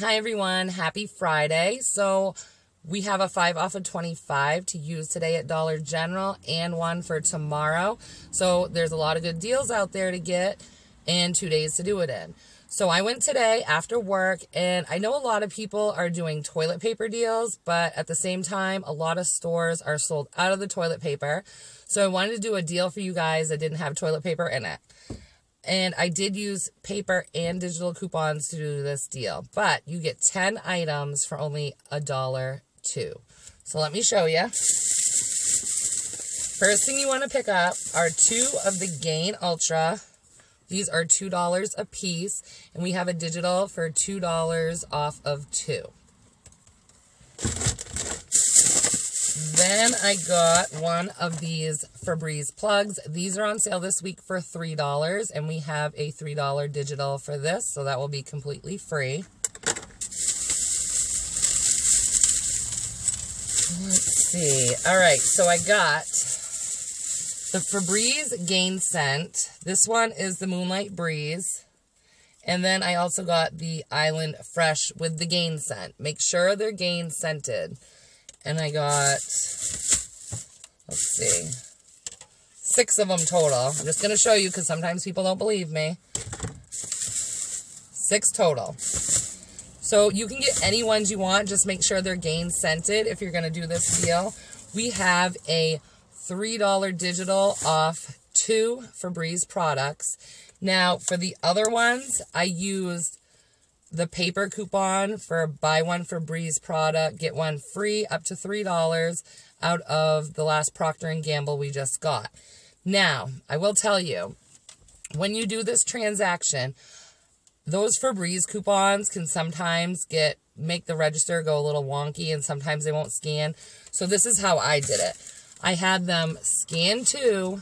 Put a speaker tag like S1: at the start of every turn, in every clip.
S1: Hi everyone, happy Friday. So we have a 5 off of 25 to use today at Dollar General and one for tomorrow. So there's a lot of good deals out there to get and two days to do it in. So I went today after work and I know a lot of people are doing toilet paper deals, but at the same time, a lot of stores are sold out of the toilet paper. So I wanted to do a deal for you guys that didn't have toilet paper in it. And I did use paper and digital coupons to do this deal. But you get 10 items for only a dollar two. So let me show you. First thing you want to pick up are two of the Gain Ultra. These are $2 a piece. And we have a digital for $2 off of two. Then I got one of these Febreze plugs. These are on sale this week for $3, and we have a $3 digital for this, so that will be completely free. Let's see. All right, so I got the Febreze Gain Scent. This one is the Moonlight Breeze. And then I also got the Island Fresh with the Gain Scent. Make sure they're Gain scented. And I got, let's see, six of them total. I'm just going to show you because sometimes people don't believe me. Six total. So you can get any ones you want. Just make sure they're gain scented if you're going to do this deal. We have a $3 digital off two Febreze products. Now, for the other ones, I used the paper coupon for buy one for Febreze product, get one free up to $3 out of the last Procter & Gamble we just got. Now, I will tell you, when you do this transaction, those Febreze coupons can sometimes get make the register go a little wonky and sometimes they won't scan. So this is how I did it. I had them scan two,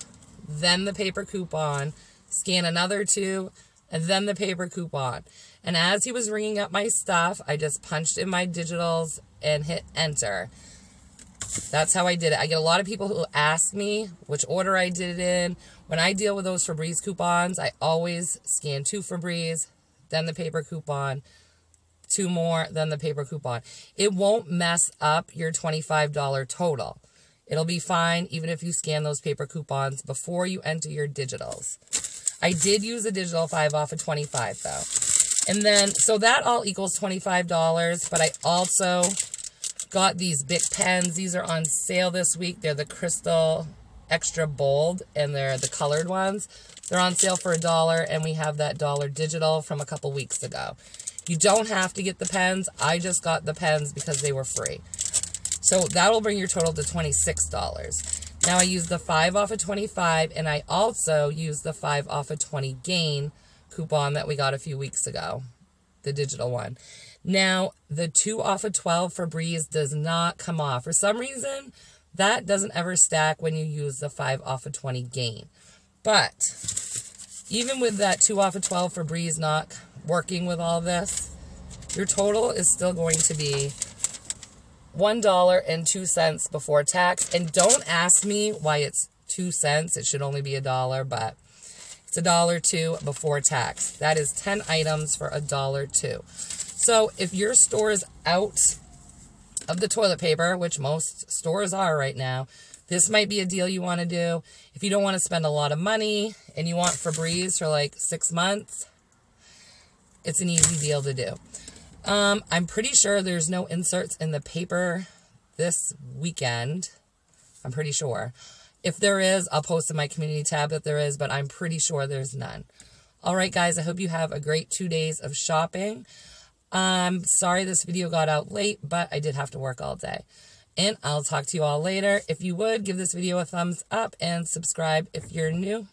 S1: then the paper coupon, scan another two, and then the paper coupon. And as he was ringing up my stuff, I just punched in my digitals and hit enter. That's how I did it. I get a lot of people who ask me which order I did it in. When I deal with those Febreze coupons, I always scan two Febreze, then the paper coupon, two more, then the paper coupon. It won't mess up your $25 total. It'll be fine even if you scan those paper coupons before you enter your digitals. I did use a digital 5 off of 25 though. And then, so that all equals $25, but I also got these Bic pens. These are on sale this week. They're the Crystal Extra Bold, and they're the colored ones. They're on sale for a dollar, and we have that dollar digital from a couple weeks ago. You don't have to get the pens. I just got the pens because they were free. So that'll bring your total to $26. Now I use the 5 off of 25, and I also use the 5 off of 20 gain coupon that we got a few weeks ago, the digital one. Now, the 2 off of 12 Febreze does not come off. For some reason, that doesn't ever stack when you use the 5 off of 20 gain. But, even with that 2 off of 12 Febreze not working with all this, your total is still going to be $1.02 before tax. And don't ask me why it's 2 cents. It should only be a dollar, but it's a dollar two before tax. That is 10 items for a dollar two. So if your store is out of the toilet paper, which most stores are right now, this might be a deal you want to do. If you don't want to spend a lot of money and you want Febreze for like six months, it's an easy deal to do. Um, I'm pretty sure there's no inserts in the paper this weekend. I'm pretty sure. If there is, I'll post in my community tab that there is, but I'm pretty sure there's none. All right, guys, I hope you have a great two days of shopping. I'm sorry this video got out late, but I did have to work all day. And I'll talk to you all later. If you would, give this video a thumbs up and subscribe if you're new.